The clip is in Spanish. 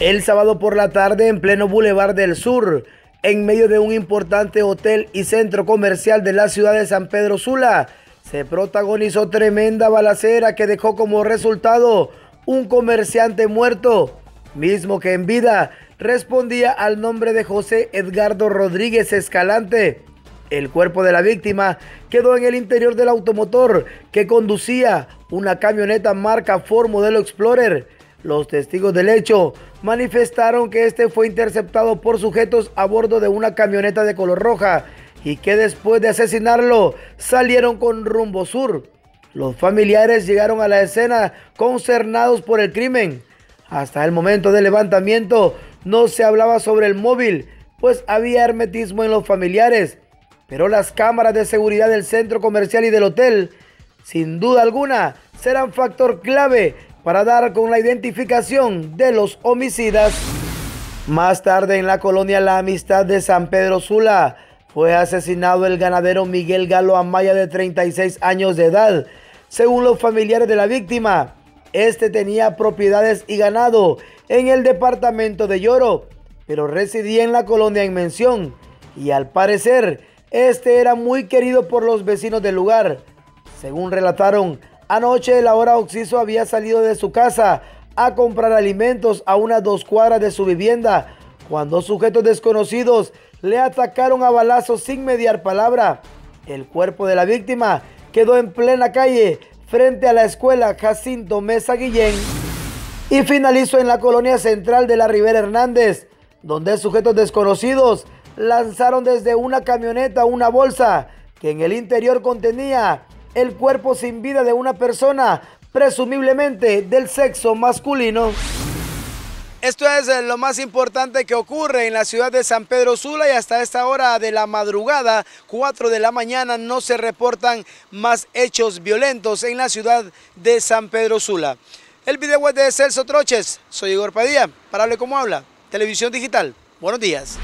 El sábado por la tarde, en pleno Boulevard del Sur, en medio de un importante hotel y centro comercial de la ciudad de San Pedro Sula, se protagonizó tremenda balacera que dejó como resultado un comerciante muerto, mismo que en vida respondía al nombre de José Edgardo Rodríguez Escalante. El cuerpo de la víctima quedó en el interior del automotor que conducía una camioneta marca Ford modelo Explorer los testigos del hecho manifestaron que este fue interceptado por sujetos a bordo de una camioneta de color roja y que después de asesinarlo salieron con rumbo sur. Los familiares llegaron a la escena concernados por el crimen. Hasta el momento del levantamiento no se hablaba sobre el móvil, pues había hermetismo en los familiares. Pero las cámaras de seguridad del centro comercial y del hotel, sin duda alguna, serán factor clave para dar con la identificación de los homicidas. Más tarde en la colonia La Amistad de San Pedro Sula fue asesinado el ganadero Miguel Galo Amaya de 36 años de edad. Según los familiares de la víctima, este tenía propiedades y ganado en el departamento de Lloro, pero residía en la colonia en mención y al parecer este era muy querido por los vecinos del lugar. Según relataron, Anoche la hora Oxiso había salido de su casa a comprar alimentos a unas dos cuadras de su vivienda cuando sujetos desconocidos le atacaron a balazos sin mediar palabra. El cuerpo de la víctima quedó en plena calle frente a la escuela Jacinto Mesa Guillén y finalizó en la colonia central de la Rivera Hernández, donde sujetos desconocidos lanzaron desde una camioneta una bolsa que en el interior contenía el cuerpo sin vida de una persona, presumiblemente del sexo masculino. Esto es eh, lo más importante que ocurre en la ciudad de San Pedro Sula y hasta esta hora de la madrugada, 4 de la mañana, no se reportan más hechos violentos en la ciudad de San Pedro Sula. El video es de Celso Troches, soy Igor Padilla, para Hable Como Habla, Televisión Digital. Buenos días.